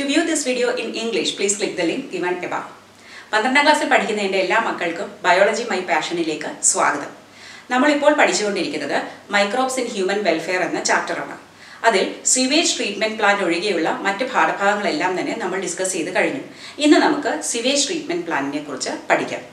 To view this video in English please click the link given എബ പന്ത്രണ്ടാം ക്ലാസ്സിൽ പഠിക്കുന്ന എന്റെ എല്ലാ മക്കൾക്കും ബയോളജി മൈ പാഷനിലേക്ക് സ്വാഗതം. നമ്മളിപ്പോൾ പഠിച്ചുകൊണ്ടിരിക്കുന്നത് മൈക്രോബ്സ് ഇൻ ഹ്യൂമൻ വെൽഫെയർ എന്ന ചാപ്റ്ററാണ് അതിൽ സിവേജ് ട്രീറ്റ്മെന്റ് പ്ലാന്റ് ഒഴികെയുള്ള മറ്റ് പാഠഭാഗങ്ങളെല്ലാം തന്നെ നമ്മൾ ഡിസ്കസ് ചെയ്ത് കഴിഞ്ഞു. ഇന്ന് നമുക്ക് സിവേജ് ട്രീറ്റ്മെന്റ് പ്ലാനിനെ കുറിച്ച് പഠിക്കാം.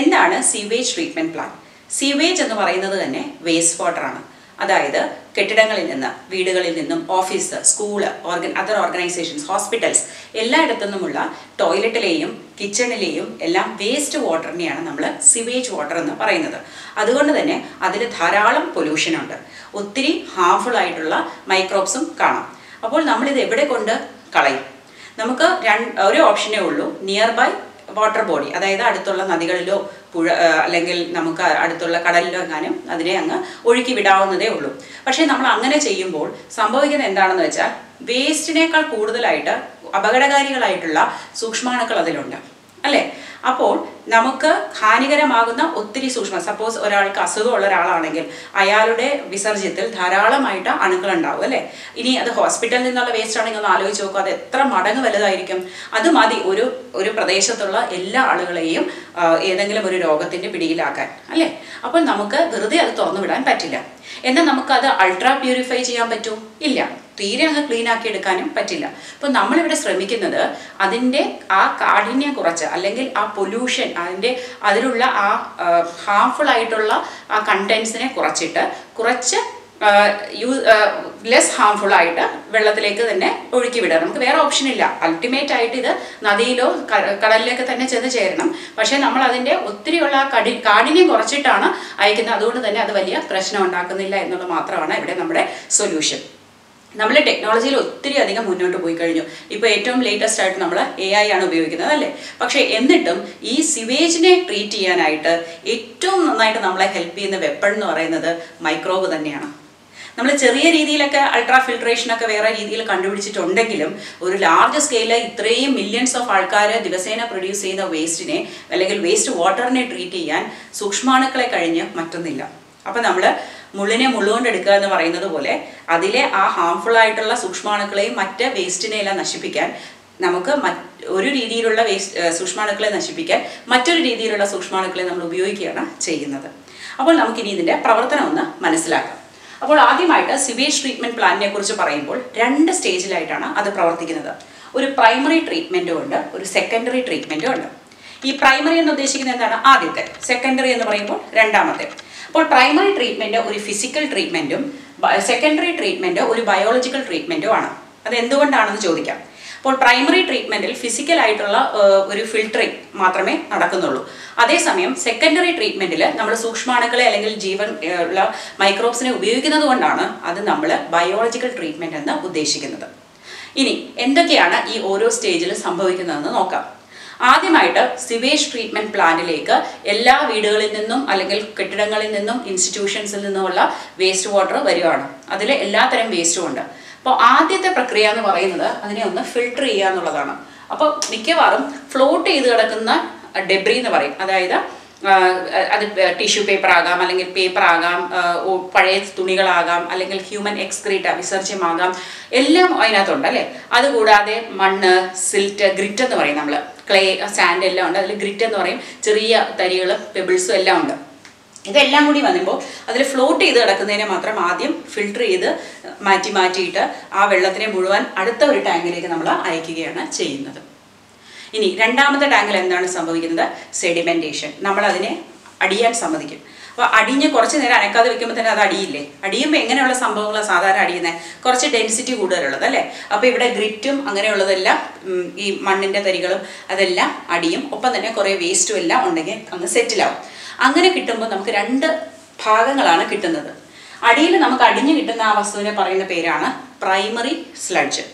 എന്താണ് സിവേജ് ട്രീറ്റ്മെന്റ് പ്ലാൻ സിവേജ് എന്ന് പറയുന്നത് തന്നെ വേസ്റ്റ് വാട്ടറാണ് അതായത് കെട്ടിടങ്ങളിൽ നിന്ന് വീടുകളിൽ നിന്നും office school organ other organisations hospitals എല്ലായിടത്തു നിന്നുമുള്ള ടോയ്ലറ്റിലെയും കിച്ചണിലെയും എല്ലാം വേസ്റ്റ് വാട്ടറിനെയാണ് നമ്മൾ സിവേജ് വാട്ടർ എന്ന് പറയുന്നത്. അതുകൊണ്ട് തന്നെ അതിൽ ധാരാളം പൊല്യൂഷൻ ഉണ്ട്. ഒത്തിരി ഹാർംഫുൾ ആയിട്ടുള്ള മൈക്രോബ്സും കാണാം. അപ്പോൾ നമ്മളിത് എവിടെ കൊണ്ട് കളയും? നമുക്ക് രണ്ട് ഒരു ഓപ്ഷനേ ഉള്ളൂ. നിയർ ബൈ വാട്ടർ ബോഡി അതായത് അടുത്തുള്ള നദികളിലോ പുഴ അല്ലെങ്കിൽ നമുക്ക് അടുത്തുള്ള കടലിലോ എങ്ങാനും അതിനെ അങ്ങ് ഒഴുക്കി വിടാവുന്നതേ ഉള്ളൂ. പക്ഷേ നമ്മൾ അങ്ങനെ ചെയ്യുമ്പോൾ സംഭവിക്കുന്നത് എന്താണെന്ന് വെച്ചാൽ വേസ്റ്റിനേക്കാൾ കൂടുതലായിട്ട് അപകടകാരികളായിട്ടുള്ള സൂക്ഷ്മാണുക്കൾ അതിലുണ്ട്. അല്ലേ? അപ്പോൾ നമുക്ക് ഹാനികരമാകുന്ന ഒത്തിരി സൂക്ഷ്മ സപ്പോസ് ഒരാൾക്ക് അസുഖമുള്ള ഒരാളാണെങ്കിൽ അയാളുടെ വിസർജ്യത്തിൽ ധാരാളമായിട്ട് അണുക്കൾ ഉണ്ടാവും അല്ലേ? ഇനി അത് ഹോസ്പിറ്റലിൽ നിന്നുള്ള വേസ്റ്റ് ആണെങ്കിൽ ഒന്ന് ആലോചിച്ച് നോക്കുക അത് എത്ര മടങ്ങ് വലുതായിരിക്കും? അത് മതി ഒരു ഒരു പ്രദേശത്തുള്ള എല്ലാ ആളുകളെയും ഏതെങ്കിലും ഒരു രോഗത്തിന്റെ പിടിയിലാക്കാൻ അല്ലേ? അപ്പോൾ നമുക്ക് വെറുതെ അത് തുറന്നു വിടാൻ പറ്റില്ല. എന്നാൽ നമുക്കത് അൾട്രാ പ്യൂരിഫൈ ചെയ്യാൻ പറ്റുമോ ഇല്ല. തീരെ അങ്ങ് ക്ലീൻ ആക്കി എടുക്കാനും പറ്റില്ല. അപ്പോൾ നമ്മളിവിടെ ശ്രമിക്കുന്നത് അതിന്റെ ആ കാഠിന്യം കുറച്ച് അല്ലെങ്കിൽ ആ പൊല്യൂഷൻ അതിന്റെ അതിലുള്ള ആ ഹാർംഫുൾ ആയിട്ടുള്ള ആ കണ്ടൻസിനെ കുറച്ചിട്ട് കുറച്ച് ലെസ് ഹാംഫുൾ ആയിട്ട് വെള്ളത്തിലേക്ക് തന്നെ ഒഴുക്കി വിടുക. നമുക്ക് വേറെ ഓപ്ഷൻ ഇല്ല. അൾട്ടിമേറ്റ് ആയിട്ട് ഇത് നദിയിലോ കടലിലേക്ക് തന്നെ ചെന്ന് ചേരണം. പക്ഷേ നമ്മൾ അതിന്റെ ഒത്തിരിയുള്ള കടി കാഠിന്യം കുറച്ചിട്ടാണ് അയക്കുന്നത്. അതുകൊണ്ട് തന്നെ അത് വലിയ പ്രശ്നം ഉണ്ടാക്കുന്നില്ല എന്നുള്ളത് മാത്രമാണ് ഇവിടെ നമ്മുടെ സൊല്യൂഷൻ നമ്മൾ ടെക്നോളജിയിൽ ഒത്തിരി അധികം മുന്നോട്ട് പോയി കഴിഞ്ഞു. ഇപ്പോൾ ഏറ്റവും ലേറ്റസ്റ്റ് ആയിട്ട് നമ്മൾ എ ഐ ആണ് ഉപയോഗിക്കുന്നത് അല്ലേ? പക്ഷേ എന്നിട്ടും ഈ സിവേജിനെ ട്രീറ്റ് ചെയ്യാനായിട്ട് ഏറ്റവും നന്നായിട്ട് നമ്മളെ ഹെൽപ്പ് ചെയ്യുന്ന വെപ്പൺ എന്ന് പറയുന്നത് മൈക്രോബ് തന്നെയാണ്. നമ്മൾ ചെറിയ രീതിയിലൊക്കെ അൾട്രാ ഫിൽട്രേഷൻ ഒക്കെ വേറെ രീതിയിൽ കണ്ടുപിടിച്ചിട്ടുണ്ടെങ്കിലും ഒരു ലാർജ് സ്കെയിലിൽ ഇത്രയും മില്യൺസ് ഓഫ് ആൾക്കാർ ദിവസേന പ്രൊഡ്യൂസ് ചെയ്യുന്ന വേസ്റ്റിനെ അല്ലെങ്കിൽ വേസ്റ്റ് വാട്ടറിനെ ട്രീറ്റ് ചെയ്യാൻ സൂക്ഷ്മാണുക്കളെ കഴിഞ്ഞ് മറ്റൊന്നില്ല. അപ്പം നമ്മൾ മുള്ളിനെ മുള്ളുകൊണ്ട് എടുക്കുക എന്ന് പറയുന്നത് പോലെ അതിലെ ആ ഹാംഫുൾ ആയിട്ടുള്ള സൂക്ഷ്മാണുക്കളെയും മറ്റ് വേസ്റ്റിനെയെല്ലാം നശിപ്പിക്കാൻ നമുക്ക് ഒരു രീതിയിലുള്ള വേസ്റ്റ് സൂക്ഷ്മാണുക്കളെ നശിപ്പിക്കാൻ മറ്റൊരു രീതിയിലുള്ള സൂക്ഷ്മാണുക്കളെ നമ്മൾ ഉപയോഗിക്കുകയാണ് ചെയ്യുന്നത്. അപ്പോൾ നമുക്കിനി ഇതിന്റെ പ്രവർത്തനം ഒന്ന് മനസ്സിലാക്കാം. അപ്പോൾ ആദ്യമായിട്ട് സിവേജ് ട്രീറ്റ്മെന്റ് പ്ലാനിനെ കുറിച്ച് പറയുമ്പോൾ രണ്ട് സ്റ്റേജിലായിട്ടാണ് അത് പ്രവർത്തിക്കുന്നത്. ഒരു പ്രൈമറി ട്രീറ്റ്മെന്റും ഉണ്ട് ഒരു സെക്കൻഡറി ട്രീറ്റ്മെന്റും ഉണ്ട്. ഈ പ്രൈമറി എന്ന് ഉദ്ദേശിക്കുന്നത് എന്താണ്? ആദ്യത്തെ. സെക്കൻഡറി എന്ന് പറയുമ്പോൾ രണ്ടാമത്തെ. അപ്പോൾ പ്രൈമറി ട്രീറ്റ്മെന്റ് ഒരു ഫിസിക്കൽ ട്രീറ്റ്മെന്റും സെക്കൻഡറി ട്രീറ്റ്മെന്റ് ഒരു ബയോളജിക്കൽ ട്രീറ്റ്മെന്റും ആണ്. അത് എന്തുകൊണ്ടാണെന്ന് ചോദിക്കാം. അപ്പോൾ പ്രൈമറി ട്രീറ്റ്മെന്റിൽ ഫിസിക്കലായിട്ടുള്ള ഒരു ഫിൽട്ടറിങ് മാത്രമേ നടക്കുന്നുള്ളൂ. അതേസമയം സെക്കൻഡറി ട്രീറ്റ്മെന്റിൽ നമ്മൾ സൂക്ഷ്മാണുക്കളെ അല്ലെങ്കിൽ ജീവൻ ഉള്ള മൈക്രോബ്സിനെ ഉപയോഗിക്കുന്നത് കൊണ്ടാണ് അത് നമ്മൾ ബയോളജിക്കൽ ട്രീറ്റ്മെന്റ് എന്ന് ഉദ്ദേശിക്കുന്നത്. ഇനി എന്തൊക്കെയാണ് ഈ ഓരോ സ്റ്റേജിൽ സംഭവിക്കുന്നതെന്ന് നോക്കാം. ആദ്യമായിട്ട് സിവേജ് ട്രീറ്റ്മെന്റ് പ്ലാന്റിലേക്ക് എല്ലാ വീടുകളിൽ നിന്നും അല്ലെങ്കിൽ കെട്ടിടങ്ങളിൽ നിന്നും ഇൻസ്റ്റിറ്റ്യൂഷൻസിൽ നിന്നുമുള്ള വേസ്റ്റ് വാട്ടർ വരികയാണ് അതിൽ എല്ലാത്തരം വേസ്റ്റും ഉണ്ട്. അപ്പോൾ ആദ്യത്തെ പ്രക്രിയ എന്ന് പറയുന്നത് അതിനെ ഒന്ന് ഫിൽട്ടർ ചെയ്യുക എന്നുള്ളതാണ്. അപ്പോൾ മിക്കവാറും ഫ്ലോട്ട് ചെയ്ത് കിടക്കുന്ന ഡെബ്രി എന്ന് പറയും. അതായത് അത് ടിഷ്യൂ പേപ്പർ ആകാം അല്ലെങ്കിൽ പേപ്പർ ആകാം പഴയ തുണികളാകാം അല്ലെങ്കിൽ ഹ്യൂമൻ എക്സ്ക്രീറ്റ വിസർജ്യമാകാം എല്ലാം അതിനകത്തുണ്ട് അല്ലേ? അതുകൂടാതെ മണ്ണ് സിൽറ്റ് ഗ്രിറ്റ് എന്ന് പറയും നമ്മൾ ക്ലേ സാൻഡ് എല്ലാം ഉണ്ട്. അതിൽ ഗ്രിറ്റ് എന്ന് പറയും. ചെറിയ തരികളും പെബിൾസും എല്ലാം ഉണ്ട്. ഇതെല്ലാം കൂടി വരുമ്പോൾ അതിൽ ഫ്ലോട്ട് ചെയ്ത് കിടക്കുന്നതിനെ മാത്രം ആദ്യം ഫിൽട്ടർ ചെയ്ത് മാറ്റി മാറ്റിയിട്ട് ആ വെള്ളത്തിനെ മുഴുവൻ അടുത്ത ഒരു ടാങ്കിലേക്ക് നമ്മൾ അയക്കുകയാണ് ചെയ്യുന്നത്. ഇനി രണ്ടാമത്തെ ടാങ്കിൽ എന്താണ് സംഭവിക്കുന്നത്? സെഡിമെന്റേഷൻ നമ്മൾ അതിനെ അടിയാൻ സമ്മതിക്കും. അപ്പോൾ അടിഞ്ഞ് കുറച്ച് നേരം അനക്കാതെ വെക്കുമ്പോൾ തന്നെ അത് അടിയില്ലേ? അടിയുമ്പോൾ എങ്ങനെയുള്ള സംഭവങ്ങളാണ് സാധാരണ അടിയുന്നത് കുറച്ച് ഡെൻസിറ്റി കൂടുതലുള്ളത് അല്ലേ? അപ്പോൾ ഇവിടെ ഗ്രിറ്റും അങ്ങനെയുള്ളതെല്ലാം ഈ മണ്ണിന്റെ തരികളും അതെല്ലാം അടിയും. ഒപ്പം തന്നെ കുറേ വേസ്റ്റും എല്ലാം ഉണ്ടെങ്കിൽ അങ്ങ് സെറ്റിലാവും അങ്ങനെ കിട്ടുമ്പോൾ നമുക്ക് രണ്ട് ഭാഗങ്ങളാണ് കിട്ടുന്നത്. അടിയിൽ നമുക്ക് അടിഞ്ഞു കിട്ടുന്ന ആ വസ്തുവിനെ പറയുന്ന പേരാണ് പ്രൈമറി സ്ലഡ്ജ്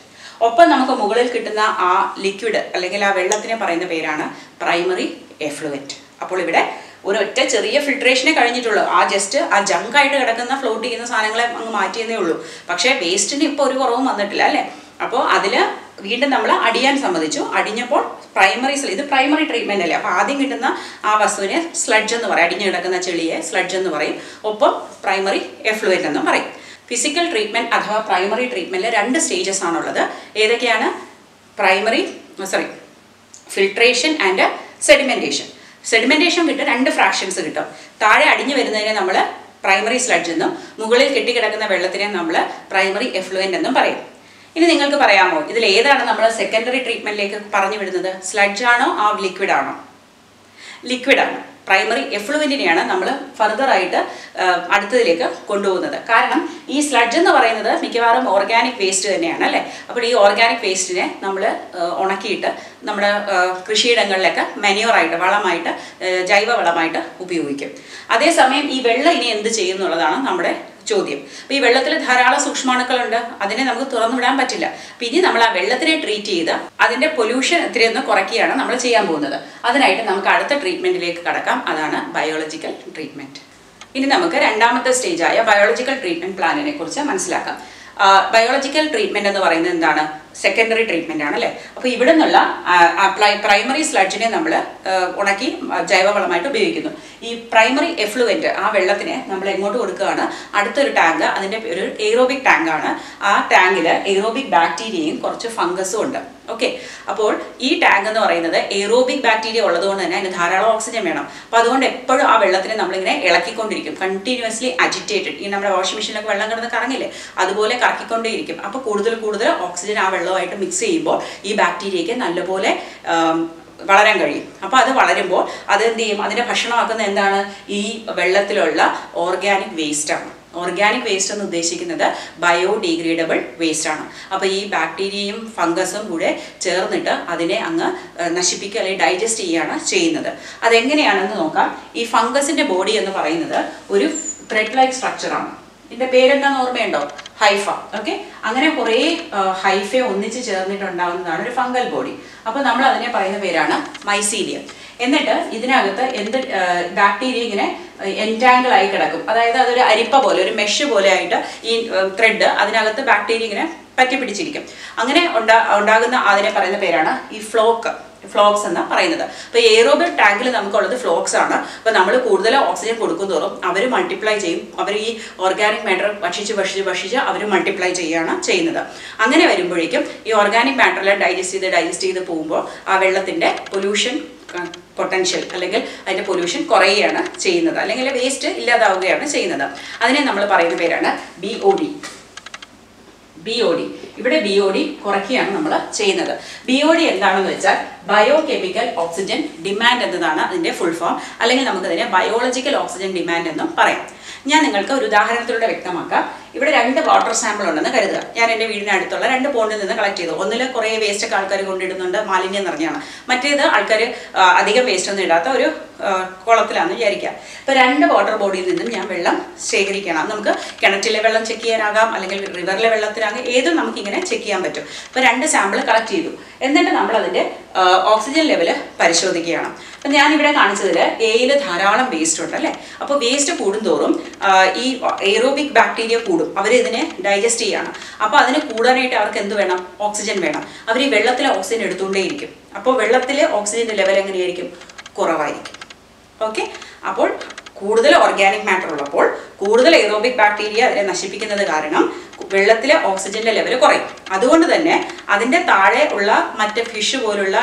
ഒപ്പം നമുക്ക് മുകളിൽ കിട്ടുന്ന ആ ലിക്വിഡ് അല്ലെങ്കിൽ ആ വെള്ളത്തിനെ പറയുന്ന പേരാണ് പ്രൈമറി എഫ്ലുവന്റ് അപ്പോൾ ഇവിടെ ഒരൊറ്റ ചെറിയ ഫിൽട്രേഷനെ കഴിഞ്ഞിട്ടുള്ളൂ. ആ ജസ്റ്റ് ആ ജങ്കായിട്ട് കിടക്കുന്ന ഫ്ലോട്ട് ചെയ്യുന്ന സാധനങ്ങളെ അങ്ങ് മാറ്റിയതേ ഉള്ളൂ. പക്ഷേ വേസ്റ്റിന് ഇപ്പോൾ ഒരു കുറവും വന്നിട്ടില്ല അല്ലേ? അപ്പോൾ അതിൽ വീണ്ടും നമ്മൾ അടിയാൻ സമ്മതിച്ചു. അടിഞ്ഞപ്പോൾ പ്രൈമറി ഇത് പ്രൈമറി ട്രീറ്റ്മെന്റ് അല്ലേ? അപ്പോൾ ആദ്യം കിട്ടുന്ന ആ വസ്തുവിനെ സ്ലഡ്ജ് എന്ന് പറയും. അടിഞ്ഞു കിടക്കുന്ന ചെളിയെ സ്ലഡ്ജ് എന്ന് പറയും. ഒപ്പം പ്രൈമറി എഫ്ലുവന്റ് എന്നും പറയും. ഫിസിക്കൽ ട്രീറ്റ്മെന്റ് അഥവാ പ്രൈമറി ട്രീറ്റ്മെന്റിൽ രണ്ട് സ്റ്റേജസ് ആണുള്ളത്. ഏതൊക്കെയാണ്? Primary sorry filtration and sedimentation sedimentation കിട്ടും രണ്ട് ഫ്രാക്ഷൻസ് കിട്ടും. താഴെ അടിഞ്ഞു വരുന്നതിനെ നമ്മൾ പ്രൈമറി സ്ലഡ്ജ് എന്നും മുകളിൽ കെട്ടിക്കിടക്കുന്ന വെള്ളത്തിനെ നമ്മൾ പ്രൈമറി എഫ്ലുവന്റ് എന്നും പറയും. ഇനി നിങ്ങൾക്ക് പറയാമോ ഇതിൽ ഏതാണ് നമ്മൾ സെക്കൻഡറി ട്രീറ്റ്മെന്റിലേക്ക് പറഞ്ഞു വിടുന്നത്? സ്ലഡ്ജ് ആണോ ആ ലിക്വിഡ് ആണോ? ലിക്വിഡാണ് പ്രൈമറി എഫ്ലുവന്റിനെയാണ് നമ്മൾ ഫർദർ ആയിട്ട് അടുത്തതിലേക്ക് കൊണ്ടുപോകുന്നത്. കാരണം ഈ സ്ലഡ്ജ് എന്ന് പറയുന്നത് മിക്കവാറും ഓർഗാനിക് വേസ്റ്റ് തന്നെയാണ് അല്ലേ? അപ്പോൾ ഈ ഓർഗാനിക് വേസ്റ്റിനെ നമ്മൾ ഉണക്കിയിട്ട് നമ്മുടെ കൃഷിയിടങ്ങളിലൊക്കെ മെനുവറായിട്ട് വളമായിട്ട് ജൈവവളമായിട്ട് ജൈവ വളമായിട്ട് ഉപയോഗിക്കും. അതേസമയം ഈ വെള്ളം ഇനി എന്ത് ചെയ്യും എന്നുള്ളതാണ് നമ്മുടെ ചോദ്യം. അപ്പോൾ ഈ വെള്ളത്തിൽ ധാരാളം സൂക്ഷ്മാണുക്കളുണ്ട്. അതിനെ നമുക്ക് തുറന്നു വിടാൻ പറ്റില്ല. അപ്പോൾ ഇനി നമ്മൾ ആ വെള്ളത്തിനെ ട്രീറ്റ് ചെയ്ത് അതിന്റെ പൊല്യൂഷൻ ഇത്തിരി ഒന്ന് കുറയ്ക്കുകയാണ് നമ്മൾ ചെയ്യാൻ പോകുന്നത്. അതിനായിട്ട് നമുക്ക് അടുത്ത ട്രീറ്റ്മെന്റിലേക്ക് കടക്കാം. അതാണ് ബയോളജിക്കൽ ട്രീറ്റ്മെന്റ് ഇനി നമുക്ക് രണ്ടാമത്തെ സ്റ്റേജായ ബയോളജിക്കൽ ട്രീറ്റ്മെന്റ് പ്ലാനിനെ കുറിച്ച് മനസ്സിലാക്കാം. ബയോളജിക്കൽ ട്രീറ്റ്മെന്റ് എന്ന് പറയുന്നത് എന്താണ്? സെക്കൻഡറി ട്രീറ്റ്മെന്റ് ആണ് അല്ലേ? അപ്പോൾ ഇവിടെ നിന്നുള്ള പ്രൈമറി സ്ലഡ്ജിനെ നമ്മൾ ഉണക്കി ജൈവവളമായിട്ട് ഉപയോഗിക്കുന്നു. ഈ പ്രൈമറി എഫ്ലുവന്റ് ആ വെള്ളത്തിനെ നമ്മൾ എങ്ങോട്ട് കൊടുക്കുകയാണ്? അടുത്തൊരു ടാങ്ക് അതിന്റെ ഒരു എയ്റോബിക് ടാങ്കാണ് ആ ടാങ്കിൽ എയ്റോബിക് ബാക്ടീരിയയും കുറച്ച് ഫംഗസും ഉണ്ട്. ഓക്കെ അപ്പോൾ ഈ ടാങ്ക് എന്ന് പറയുന്നത് എയ്റോബിക് ബാക്ടീരിയ ഉള്ളതുകൊണ്ട് തന്നെ അതിന് ധാരാളം ഓക്സിജൻ വേണം. അപ്പോൾ അതുകൊണ്ട് എപ്പോഴും ആ വെള്ളത്തിനെ നമ്മളിങ്ങനെ ഇളക്കിക്കൊണ്ടിരിക്കും. കണ്ടിന്യൂസ്ലി അജിറ്റേറ്റഡ് ഈ നമ്മുടെ വാഷിംഗ് മെഷീനിലൊക്കെ വെള്ളം കിടന്ന് കറങ്ങില്ലേ? അതുപോലെ കറക്കിക്കൊണ്ടേയിരിക്കും. അപ്പോൾ കൂടുതൽ കൂടുതൽ ഓക്സിജൻ ആ വെള്ളമായിട്ട് മിക്സ് ചെയ്യുമ്പോൾ ഈ ബാക്ടീരിയയ്ക്ക് നല്ലപോലെ വളരാൻ കഴിയും. അപ്പോൾ അത് വളരുമ്പോൾ അത് എന്ത് ചെയ്യും? അതിന്റെ ഭക്ഷണമാക്കുന്ന എന്താണ്? ഈ വെള്ളത്തിലുള്ള ഓർഗാനിക് വേസ്റ്റാണ് ഓർഗാനിക് വേസ്റ്റ് എന്ന് ഉദ്ദേശിക്കുന്നത് ബയോഡീഗ്രേഡബിൾ വേസ്റ്റ് ആണ്. അപ്പോൾ ഈ ബാക്ടീരിയയും ഫംഗസും കൂടെ ചേർന്നിട്ട് അതിനെ അങ്ങ് നശിപ്പിക്കുക അല്ലെങ്കിൽ ഡൈജസ്റ്റ് ചെയ്യുകയാണ് ചെയ്യുന്നത്. അതെങ്ങനെയാണെന്ന് നോക്കാം. ഈ ഫംഗസിന്റെ ബോഡി എന്ന് പറയുന്നത് ഒരു ത്രെഡ് ലൈക്ക് സ്ട്രക്ചറാണ് ഇതിന്റെ പേരെന്താന്ന് ഓർമ്മയുണ്ടോ? Hypha okay? അങ്ങനെ കുറേ ഹൈഫ ഒന്നിച്ച് ചേർന്നിട്ടുണ്ടാകുന്നതാണ് ഒരു ഫംഗൽ ബോഡി. അപ്പോൾ നമ്മൾ അതിനെ പറയുന്ന പേരാണ് മൈസീലിയം. എന്നിട്ട് ഇതിനകത്ത് എന്ത് ബാക്ടീരിയ ഇങ്ങനെ എന്റാങ്കിൾ ആയി കിടക്കും. അതായത് അതൊരു അരിപ്പ പോലെ ഒരു മെഷ് പോലെ ആയിട്ട് ഈ ത്രെഡ് അതിനകത്ത് ബാക്ടീരിയ ഇങ്ങനെ പറ്റി പിടിച്ചിരിക്കും അങ്ങനെ ഉണ്ടാ ഉണ്ടാകുന്ന അതിനെ പറയുന്ന പേരാണ് ഈ ഫ്ലോക്ക്. ഫ്ലോക്സ് എന്ന് പറയുന്നത്. അപ്പോൾ എയറോബിക് ടാങ്കിൽ നമുക്കുള്ളത് ഫ്ലോക്സ് ആണ്. അപ്പോൾ നമ്മൾ കൂടുതൽ ഓക്സിജൻ കൊടുക്കുന്തോറും അവർ മൾട്ടിപ്ലൈ ചെയ്യും. അവർ ഈ ഓർഗാനിക് മാറ്റർ ഭക്ഷിച്ച് ഭക്ഷിച്ച് ഭക്ഷിച്ച് അവർ മൾട്ടിപ്ലൈ ചെയ്യുകയാണ് ചെയ്യുന്നത്. അങ്ങനെ വരുമ്പോഴേക്കും ഈ ഓർഗാനിക് മാറ്ററെല്ലാം ഡൈജസ്റ്റ് ചെയ്ത് ഡൈജസ്റ്റ് ചെയ്ത് പോകുമ്പോൾ ആ വെള്ളത്തിന്റെ പൊല്യൂഷൻ പൊട്ടൻഷ്യൽ അല്ലെങ്കിൽ അതിന്റെ പൊല്യൂഷൻ കുറയുകയാണ് ചെയ്യുന്നത്. അല്ലെങ്കിൽ വേസ്റ്റ് ഇല്ലാതാവുകയാണ് ചെയ്യുന്നത്. അതിനെ നമ്മൾ പറയുന്ന പേരാണ് B O D B O D ഇവിടെ ബി ഒ ഡി കുറയ്ക്കുകയാണ് നമ്മൾ ചെയ്യുന്നത്. ബി ഒ ഡി എന്താണെന്ന് വെച്ചാൽ ബയോ കെമിക്കൽ ഓക്സിജൻ ഡിമാൻഡ് എന്നതാണ് അതിന്റെ ഫുൾ ഫോം അല്ലെങ്കിൽ നമുക്കതിനെ ബയോളജിക്കൽ ഓക്സിജൻ ഡിമാൻഡ് എന്നും പറയാം. ഞാൻ നിങ്ങൾക്ക് ഒരു ഉദാഹരണത്തിലൂടെ വ്യക്തമാക്കാം. ഇവിടെ രണ്ട് വാട്ടർ സാമ്പിൾ ഉണ്ടെന്ന് കരുതുക. ഞാൻ എന്റെ വീടിനടുത്തുള്ള രണ്ട് പോണ്ടിൽ നിന്ന് കളക്ട് ചെയ്തു. ഒന്നിൽ കുറേ വേസ്റ്റ് ഒക്കെ ആൾക്കാർ കൊണ്ടിടുന്നുണ്ട് മാലിന്യം നിറഞ്ഞാണ്. മറ്റേത് ആൾക്കാർ അധികം വേസ്റ്റ് ഒന്നും ഇടാത്ത ഒരു കുളത്തിലാണ് വിചാരിക്കുക. ഇപ്പോൾ രണ്ട് വാട്ടർ ബോഡിയിൽ നിന്നും ഞാൻ വെള്ളം ശേഖരിക്കണം. നമുക്ക് കിണറ്റിലെ വെള്ളം ചെക്ക് ചെയ്യാനാകാം അല്ലെങ്കിൽ റിവറിലെ വെള്ളത്തിലാകാം ഏതും നമുക്ക് ഇങ്ങനെ ചെക്ക് ചെയ്യാൻ പറ്റും. അപ്പോൾ രണ്ട് സാമ്പിൾ കളക്ട് ചെയ്തു. എന്നിട്ട് നമ്മൾ അതിന്റെ ഓക്സിജൻ ലെവൽ പരിശോധിക്കുകയാണ്. അപ്പം ഞാനിവിടെ കാണിച്ചതിൽ എയിൽ ധാരാളം വേസ്റ്റ് ഉണ്ട് അല്ലേ? അപ്പോൾ വേസ്റ്റ് കൂടുന്തോറും ഈ എയ്റോബിക് ബാക്ടീരിയ കൂടും. അവർ ഇതിനെ ഡൈജസ്റ്റ് ചെയ്യാണ്. അപ്പോൾ അതിന് കൂടാനായിട്ട് അവർക്ക് എന്ത് വേണം? ഓക്സിജൻ വേണം. അവർ ഈ വെള്ളത്തിൽ ഓക്സിജൻ എടുത്തുകൊണ്ടേയിരിക്കും. അപ്പോൾ വെള്ളത്തിൽ ഓക്സിജന്റെ ലെവൽ എങ്ങനെയായിരിക്കും? കുറവായിരിക്കും. ഓക്കെ അപ്പോൾ കൂടുതൽ ഓർഗാനിക് മാറ്റർ ഉള്ളപ്പോൾ കൂടുതൽ എറോബിക് ബാക്ടീരിയ അതിനെ നശിപ്പിക്കുന്നത് കാരണം വെള്ളത്തിലെ ഓക്സിജന്റെ ലെവൽ കുറയും. അതുകൊണ്ട് തന്നെ അതിന്റെ താഴെ ഉള്ള മറ്റ് ഫിഷ് പോലുള്ള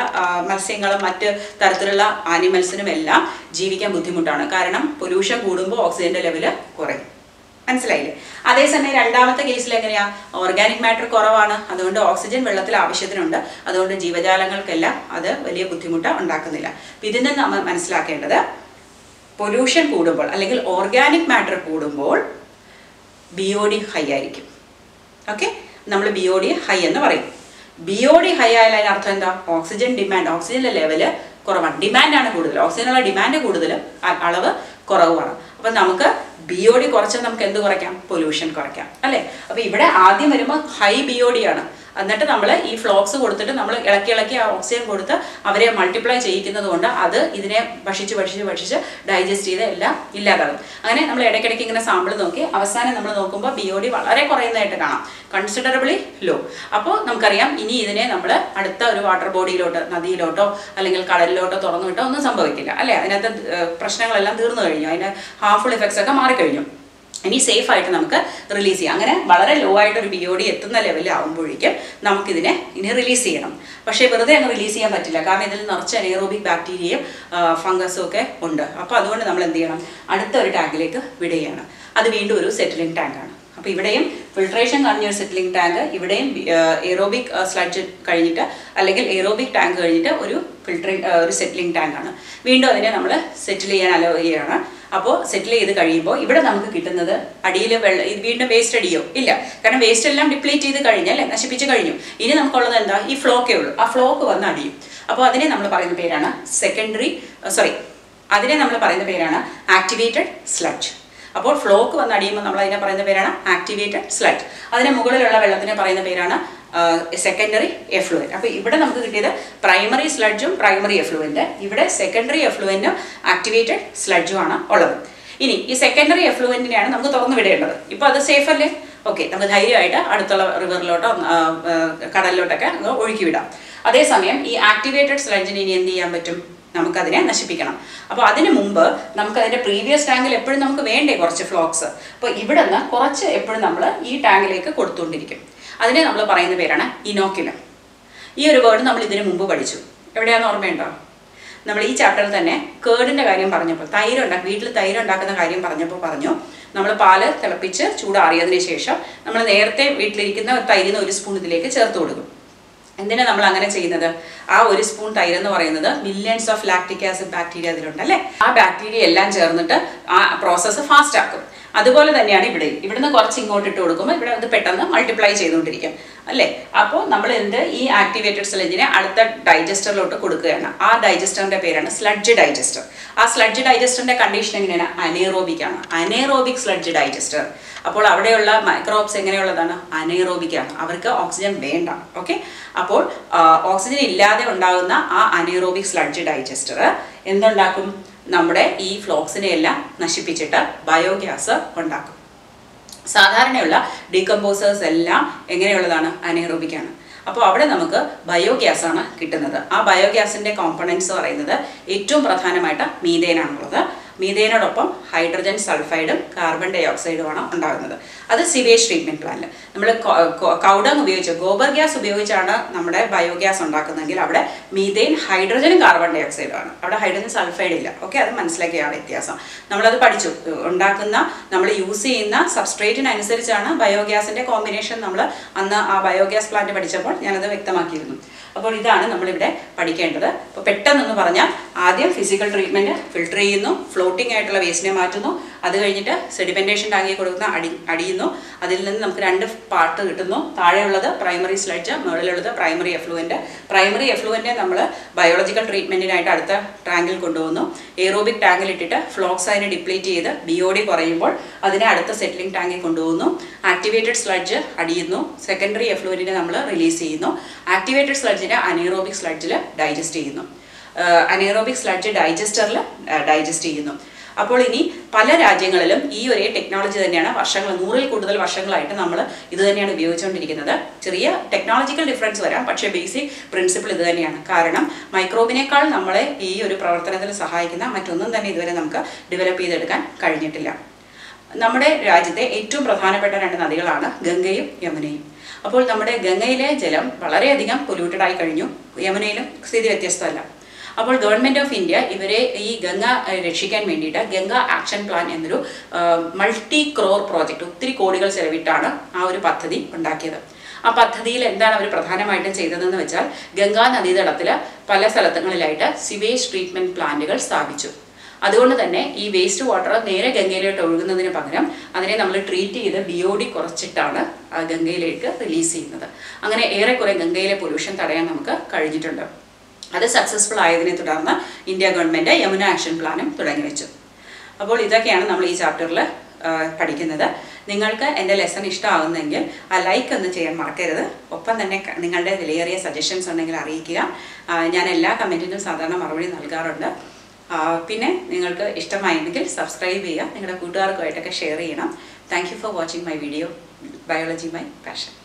മത്സ്യങ്ങളും മറ്റ് തരത്തിലുള്ള ആനിമൽസിനും എല്ലാം ജീവിക്കാൻ ബുദ്ധിമുട്ടാണ്. കാരണം പൊല്യൂഷൻ കൂടുമ്പോൾ ഓക്സിജന്റെ ലെവൽ കുറയും. മനസ്സിലായില്ലേ? അതേസമയം രണ്ടാമത്തെ കേസിൽ എങ്ങനെയാ? ഓർഗാനിക് മാറ്റർ കുറവാണ്. അതുകൊണ്ട് ഓക്സിജൻ വെള്ളത്തിൽ ആവശ്യത്തിനുണ്ട്. അതുകൊണ്ട് ജീവജാലങ്ങൾക്കെല്ലാം അത് വലിയ ബുദ്ധിമുട്ട് ഉണ്ടാക്കുന്നില്ല. ഇതിൽ നിന്ന് നമ്മൾ മനസ്സിലാക്കേണ്ടത് പൊല്യൂഷൻ കൂടുമ്പോൾ അല്ലെങ്കിൽ ഓർഗാനിക് മാറ്റർ കൂടുമ്പോൾ ബി ഒ ഡി ഹൈ ആയിരിക്കും. ഓക്കെ നമ്മൾ ബി ഒ ഡി ഹൈ എന്ന് പറയും. ബി ഒ ഡി ഹൈ ആയാൽ അതിനർത്ഥം എന്താ? ഓക്സിജൻ ഡിമാൻഡ് ഓക്സിജന്റെ ലെവൽ കുറവാണ്. ഡിമാൻഡാണ് കൂടുതൽ. ഓക്സിജനുള്ള ഡിമാൻഡ് കൂടുതൽ അളവ് കുറവാണ് അപ്പം നമുക്ക് ബി ഒ ഡി കുറച്ചാൽ നമുക്ക് എന്ത് കുറയ്ക്കാം? പൊല്യൂഷൻ കുറയ്ക്കാം. അല്ലേ? അപ്പോൾ ഇവിടെ ആദ്യം വരുമ്പോൾ ഹൈ ബി ഒ ഡി ആണ്. എന്നിട്ട് നമ്മൾ ഈ ഫ്ലോക്സ് കൊടുത്തിട്ട് നമ്മൾ ഇളക്കി ഇളക്കി ആ ഓക്സിജൻ കൊടുത്ത് അവരെ മൾട്ടിപ്ലൈ ചെയ്യിക്കുന്നത് കൊണ്ട് അത് ഇതിനെ ഭക്ഷിച്ച് ഭക്ഷിച്ച് ഭക്ഷിച്ച് ഡൈജസ്റ്റ് ചെയ്ത് എല്ലാം ഇല്ലാതാകും. അങ്ങനെ നമ്മൾ ഇടയ്ക്കിടയ്ക്ക് ഇങ്ങനെ സാമ്പിൾ നോക്കി. അവസാനം നമ്മൾ നോക്കുമ്പോൾ ബി ഒ ഡി വളരെ കുറയുന്നതായിട്ട് കാണാം. കൺസിഡറബിളി ലോ അപ്പോൾ നമുക്കറിയാം ഇനി ഇതിനെ നമ്മൾ അടുത്ത ഒരു വാട്ടർ ബോഡിയിലോട്ട് നദിയിലോട്ടോ അല്ലെങ്കിൽ കടലിലോട്ടോ തുറന്നു വിട്ടോ ഒന്നും സംഭവിക്കില്ല. അല്ലേ? അതിനകത്ത് പ്രശ്നങ്ങളെല്ലാം തീർന്നു കഴിഞ്ഞു. അതിന്റെ ഹാർഫുൾ ഇഫക്ട്സ് ഒക്കെ മാറിക്കഴിഞ്ഞു. ഇനി സേഫ് ആയിട്ട് നമുക്ക് റിലീസ് ചെയ്യാം. അങ്ങനെ വളരെ ലോ ആയിട്ട് ഒരു ബി ഒ ഡി എത്തുന്ന ലെവലാകുമ്പോഴേക്കും നമുക്കിതിനെ ഇനി റിലീസ് ചെയ്യണം. പക്ഷേ വെറുതെ അങ്ങ് റിലീസ് ചെയ്യാൻ പറ്റില്ല. കാരണം ഇതിൽ നിറച്ച് അനേറോബിക് ബാക്ടീരിയയും ഫംഗസും ഒക്കെ ഉണ്ട്. അപ്പോൾ അതുകൊണ്ട് നമ്മൾ എന്ത് ചെയ്യണം? അടുത്ത ഒരു ടാങ്കിലേക്ക് വിടുകയാണ്. അത് വീണ്ടും ഒരു സെറ്റിലിംഗ് ടാങ്കാണ് അപ്പോൾ ഇവിടെയും ഫിൽട്രേഷൻ കഴിഞ്ഞ ഒരു സെറ്റിലിംഗ് ടാങ്ക് ഇവിടെയും എയറോബിക് സ്ലഡ്ജ് കഴിഞ്ഞിട്ട് അല്ലെങ്കിൽ എയറോബിക് ടാങ്ക് കഴിഞ്ഞിട്ട് ഒരു ഫിൽട്ടറിംഗ് ഒരു സെറ്റിലിംഗ് ടാങ്കാണ് വീണ്ടും അതിനെ നമ്മൾ സെറ്റിൽ ചെയ്യാൻ അലോ ചെയ്യുകയാണ്. അപ്പോൾ സെറ്റിൽ ചെയ്ത് കഴിയുമ്പോൾ ഇവിടെ നമുക്ക് കിട്ടുന്നത് അടിയിൽ വെള്ളം വീണ്ടും വേസ്റ്റ് അടിയോ? ഇല്ല. കാരണം വേസ്റ്റ് എല്ലാം ഡിപ്ലീറ്റ് ചെയ്ത് കഴിഞ്ഞല്ലേ നശിപ്പിച്ച് കഴിഞ്ഞു. ഇനി നമുക്കുള്ളത് എന്താ? ഈ ഫ്ലോക്കേ ഉള്ളൂ. ആ ഫ്ലോക്ക് വന്ന് അടിയും. അപ്പോൾ അതിനെ നമ്മൾ പറയുന്ന പേരാണ് സെക്കൻഡറി സോറി അതിനെ നമ്മൾ പറയുന്ന പേരാണ് ആക്ടിവേറ്റഡ് സ്ലഡ്ജ് അപ്പോൾ ഫ്ലോക്ക് വന്ന് അടിയുമ്പോൾ നമ്മൾ അതിനെ പറയുന്ന പേരാണ് ആക്ടിവേറ്റഡ് സ്ലഡ്ജ് അതിന് മുകളിലുള്ള വെള്ളത്തിനെ പറയുന്ന പേരാണ് സെക്കൻഡറി എഫ്ലുവന്റ് അപ്പോൾ ഇവിടെ നമുക്ക് കിട്ടിയത് പ്രൈമറി സ്ലഡ്ജും പ്രൈമറി എഫ്ലുവന്റ് ഇവിടെ സെക്കൻഡറി എഫ്ലുവന്റും ആക്ടിവേറ്റഡ് സ്ലഡ്ജും ആണ് ഉള്ളത്. ഇനി ഈ സെക്കൻഡറി എഫ്ലുവന്റിനെയാണ് നമുക്ക് തുറന്നു വിടേണ്ടത്. ഇപ്പോൾ അത് സേഫ് അല്ലേ? ഓക്കെ നമുക്ക് ധൈര്യമായിട്ട് അടുത്തുള്ള റിവറിലോട്ടോ കടലിലോട്ടൊക്കെ ഒഴുക്കി വിടാം. അതേസമയം ഈ ആക്ടിവേറ്റഡ് സ്ലഡ്ജിന് ഇനി എന്ത് ചെയ്യാൻ പറ്റും? നമുക്കതിനെ നശിപ്പിക്കണം. അപ്പോൾ അതിന് മുമ്പ് നമുക്ക് അതിന്റെ പ്രീവിയസ് ടാങ്കിൽ എപ്പോഴും നമുക്ക് വേണ്ടേ കുറച്ച് ഫ്ലോക്സ് അപ്പോൾ ഇവിടെ നിന്ന് കുറച്ച് എപ്പോഴും നമ്മൾ ഈ ടാങ്കിലേക്ക് കൊടുത്തുകൊണ്ടിരിക്കും അതിനെ നമ്മൾ പറയുന്ന പേരാണ് ഇനോക്കുലം. ഈ ഒരു വേർഡ് നമ്മൾ ഇതിനു മുമ്പ് പഠിച്ചു. എവിടെയാണെന്ന് ഓർമ്മയുണ്ടോ? നമ്മൾ ഈ ചാപ്റ്ററിൽ തന്നെ കേടിന്റെ കാര്യം പറഞ്ഞപ്പോൾ തൈര് ഉണ്ടാക്കി വീട്ടിൽ തൈര് ഉണ്ടാക്കുന്ന കാര്യം പറഞ്ഞപ്പോൾ പറഞ്ഞു. നമ്മൾ പാൽ തിളപ്പിച്ച് ചൂടാറിയതിന് ശേഷം നമ്മൾ നേരത്തെ വീട്ടിലിരിക്കുന്ന തൈരിന് ഒരു സ്പൂൺ ഇതിലേക്ക് ചേർത്ത് കൊടുക്കും. എന്തിനാണ് നമ്മൾ അങ്ങനെ ചെയ്യുന്നത്? ആ ഒരു സ്പൂൺ തൈര് എന്ന് പറയുന്നത് millions of lactic acid bacteria അതിലുണ്ട് അല്ലേ? ആ ബാക്ടീരിയ എല്ലാം ചേർന്നിട്ട് ആ പ്രോസസ്സ് ഫാസ്റ്റ് ആക്കും. അതുപോലെ തന്നെയാണ് ഇവിടെ. ഇവിടുന്ന് കുറച്ച് ഇങ്ങോട്ട് ഇട്ട് കൊടുക്കുമ്പോൾ ഇവിടെ അത് പെട്ടെന്ന് മൾട്ടിപ്ലൈ ചെയ്തുകൊണ്ടിരിക്കും. അല്ലേ? അപ്പോൾ നമ്മൾ എന്ത് ഈ ആക്ടിവേറ്റഡ് സ്ലജിനെ അടുത്ത ഡൈജസ്റ്ററിലോട്ട് കൊടുക്കുകയാണ്. ആ ഡൈജസ്റ്ററിന്റെ പേരാണ് സ്ലഡ്ജ് ഡൈജസ്റ്റർ ആ സ്ലഡ്ജ് ഡൈജസ്റ്ററിന്റെ കണ്ടീഷൻ എങ്ങനെയാണ്? അനേറോബിക് ആണ്. അനേറോബിക് സ്ലഡ്ജ് ഡൈജസ്റ്റർ അപ്പോൾ അവിടെയുള്ള മൈക്രോബ്സ് എങ്ങനെയുള്ളതാണ്? അനേറോബിക് ആണ്. അവർക്ക് ഓക്സിജൻ വേണ്ട. ഓക്കെ അപ്പോൾ ഓക്സിജൻ ഇല്ലാതെ ഉണ്ടാകുന്ന ആ അനേറോബിക് സ്ലഡ്ജ് ഡൈജസ്റ്റർ എന്തുണ്ടാക്കും? നമ്മുടെ ഈ ഫ്ലോക്സിനെ എല്ലാം നശിപ്പിച്ചിട്ട് ബയോഗ്യാസ് ഉണ്ടാക്കും. സാധാരണയുള്ള ഡീകമ്പോസേഴ്സ് എല്ലാം എങ്ങനെയുള്ളതാണ്? അനേറോബിക്കാണ്. അപ്പോൾ അവിടെ നമുക്ക് ബയോഗ്യാസ് ആണ് കിട്ടുന്നത്. ആ ബയോഗ്യാസിന്റെ കോമ്പണൻസ് പറയുന്നത് ഏറ്റവും പ്രധാനമായിട്ട് മീതേനാണുള്ളത് മീതേനോടൊപ്പം ഹൈഡ്രജൻ സൾഫൈഡും കാർബൺ ഡൈ ഓക്സൈഡും ആണ് ഉണ്ടാകുന്നത് അത് സിവേജ് ട്രീറ്റ്മെന്റ് പ്ലാനിൽ നമ്മൾ കൗഡങ് ഉപയോഗിച്ച് ഗോബർ ഗ്യാസ് ഉപയോഗിച്ചാണ് നമ്മുടെ ബയോഗ്യാസ് ഉണ്ടാക്കുന്നതെങ്കിൽ അവിടെ മീതേൻ ഹൈഡ്രജനും കാർബൺ ഡൈ ഓക്സൈഡും ആണ് അവിടെ ഹൈഡ്രജൻ സൾഫൈഡ് ഇല്ല. ഓക്കെ അത് മനസ്സിലാക്കിയ വ്യത്യാസം. നമ്മളത് പഠിച്ചു. ഉണ്ടാക്കുന്ന നമ്മൾ യൂസ് ചെയ്യുന്ന സബ്സ്ട്രേറ്റിനനുസരിച്ചാണ് ബയോഗ്യാസിന്റെ കോമ്പിനേഷൻ നമ്മൾ അന്ന് ആ ബയോഗ്യാസ് പ്ലാന്റ് പഠിച്ചപ്പോൾ ഞാനത് വ്യക്തമാക്കിയിരുന്നു. അപ്പോൾ ഇതാണ് നമ്മളിവിടെ പഠിക്കേണ്ടത്. അപ്പോൾ പെട്ടെന്നൊന്ന് പറഞ്ഞാൽ ആദ്യം ഫിസിക്കൽ ട്രീറ്റ്മെന്റ് ഫിൽട്ടർ ചെയ്യുന്നു ഫ്ലോട്ടിംഗ് ആയിട്ടുള്ള വേസ്റ്റിനെ മാറ്റുന്നു. അത് കഴിഞ്ഞിട്ട് സെഡിമെന്റേഷൻ ടാങ്കി കൊടുക്കുന്ന അടി അടിയുന്നു. അതിൽ നിന്ന് നമുക്ക് രണ്ട് പാർട്ട് കിട്ടുന്നു. താഴെയുള്ളത് പ്രൈമറി സ്ലഡ്ജ് മുകളിലുള്ളത് പ്രൈമറി എഫ്ലുവന്റ് പ്രൈമറി എഫ്ലുവന്റ് നമ്മൾ ബയോളജിക്കൽ ട്രീറ്റ്മെന്റിനായിട്ട് അടുത്ത ടാങ്കിൽ കൊണ്ടുപോകുന്നു. എയറോബിക് ടാങ്കിൽ ഇട്ടിട്ട് ഫ്ലോക്സൈനെ ഡിപ്ലീറ്റ് ചെയ്ത് ബി ഒ ഡി കുറയുമ്പോൾ അതിനെ അടുത്ത സെറ്റിലിംഗ് ടാങ്കിൽ കൊണ്ടുപോകുന്നു. ആക്ടിവേറ്റഡ് സ്ലഡ്ജ് അടിയുന്നു. സെക്കൻഡറി എഫ്ലുവന്റിനെ നമ്മൾ റിലീസ് ചെയ്യുന്നു. ആക്ടിവേറ്റഡ് സ്ലഡ്ജിനെ അനീറോബിക് സ്ലഡ്ജിൽ ഡൈജസ്റ്റ് ചെയ്യുന്നു. അനേറോബിക് സ്ലഡ്ജ് ഡൈജസ്റ്ററിൽ ഡൈജസ്റ്റ് ചെയ്യുന്നു. അപ്പോൾ ഇനി പല രാജ്യങ്ങളിലും ഈ ഒരേ ടെക്നോളജി തന്നെയാണ് വർഷങ്ങൾ നൂറിൽ കൂടുതൽ വർഷങ്ങളായിട്ട് നമ്മൾ ഇത് തന്നെയാണ് ഉപയോഗിച്ചുകൊണ്ടിരിക്കുന്നത്. ചെറിയ ടെക്നോളജിക്കൽ ഡിഫറൻസ് വരാം പക്ഷേ ബേസിക് പ്രിൻസിപ്പിൾ ഇത് തന്നെയാണ്. കാരണം മൈക്രോബിനേക്കാൾ നമ്മളെ ഈ ഒരു പ്രവർത്തനത്തിൽ സഹായിക്കുന്ന മറ്റൊന്നും തന്നെ ഇതുവരെ നമുക്ക് ഡെവലപ്പ് ചെയ്തെടുക്കാൻ കഴിഞ്ഞിട്ടില്ല. നമ്മുടെ രാജ്യത്തെ ഏറ്റവും പ്രധാനപ്പെട്ട രണ്ട് നദികളാണ് ഗംഗയും യമുനയും. അപ്പോൾ നമ്മുടെ ഗംഗയിലെ ജലം വളരെയധികം പൊല്യൂട്ടഡായി കഴിഞ്ഞു. യമുനയിലും സ്ഥിതി വ്യത്യസ്തമല്ല. അപ്പോൾ ഗവൺമെന്റ് ഓഫ് ഇന്ത്യ ഇവരെ ഈ ഗംഗ രക്ഷിക്കാൻ വേണ്ടിയിട്ട് ഗംഗ ആക്ഷൻ പ്ലാൻ എന്നൊരു മൾട്ടി ക്രോർ പ്രോജക്റ്റ് ഒത്തിരി കോടികൾ ചെലവിട്ടാണ് ആ ഒരു പദ്ധതി ഉണ്ടാക്കിയത്. ആ പദ്ധതിയിൽ എന്താണ് അവർ പ്രധാനമായിട്ടും ചെയ്തതെന്ന് വെച്ചാൽ ഗംഗാ നദീതടത്തിൽ പല സ്ഥലങ്ങളിലായിട്ട് സിവേജ് ട്രീറ്റ്മെന്റ് പ്ലാന്റുകൾ സ്ഥാപിച്ചു. അതുകൊണ്ട് തന്നെ ഈ വേസ്റ്റ് വാട്ടർ നേരെ ഗംഗയിലോട്ട് ഒഴുകുന്നതിന് പകരം അതിനെ നമ്മൾ ട്രീറ്റ് ചെയ്ത് ബി ഒ ഡി കുറച്ചിട്ടാണ് ഗംഗയിലേക്ക് റിലീസ് ചെയ്യുന്നത്. അങ്ങനെ ഏറെക്കുറെ ഗംഗയിലെ പൊല്യൂഷൻ തടയാൻ നമുക്ക് കഴിഞ്ഞിട്ടുണ്ട്. അത് സക്സസ്ഫുൾ ആയതിനെ തുടർന്ന് ഇന്ത്യ ഗവൺമെന്റ് യമുന ആക്ഷൻ പ്ലാനും തുടങ്ങി വെച്ചു. അപ്പോൾ ഇതൊക്കെയാണ് നമ്മൾ ഈ ചാപ്റ്ററിൽ പഠിക്കുന്നത്. നിങ്ങൾക്ക് എന്റെ ലെസൺ ഇഷ്ടമാകുന്നെങ്കിൽ ആ ലൈക്ക് ഒന്ന് ചെയ്യാൻ മറക്കരുത്. ഒപ്പം തന്നെ നിങ്ങളുടെ വിലയേറിയ സജഷൻസ് ഉണ്ടെങ്കിൽ അറിയിക്കുക. ഞാൻ എല്ലാ കമന്റിനും സാധാരണ മറുപടി നൽകാറുണ്ട്. പിന്നെ നിങ്ങൾക്ക് ഇഷ്ടമായെങ്കിൽ സബ്സ്ക്രൈബ് ചെയ്യുക. നിങ്ങളുടെ കൂട്ടുകാർക്കുമായിട്ടൊക്കെ ഷെയർ ചെയ്യണം. Thank for watching my video biology my passion